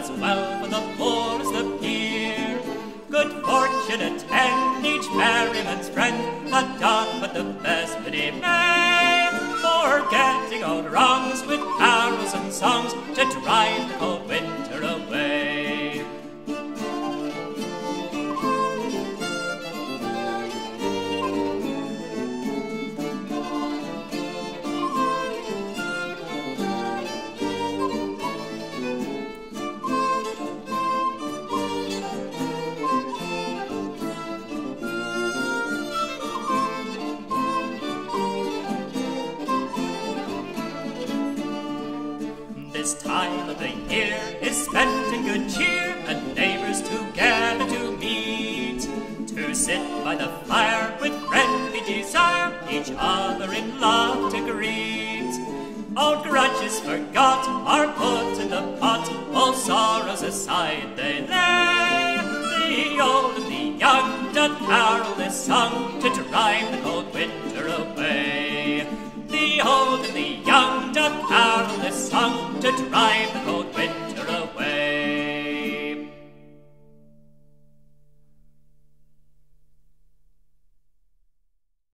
as well for the poor as the peer, Good fortune attend each merryman's friend, not done but the best that he. Forgetting all wrongs with carols and songs to drive This time of the year is spent in good cheer and neighbors together to meet. To sit by the fire with friendly desire, each other in love to greet. All grudges forgot are put in the pot, all sorrows aside they lay. The old and the young doth carol this song to drive the cold winter away. The old and the young doth carol this song to drive the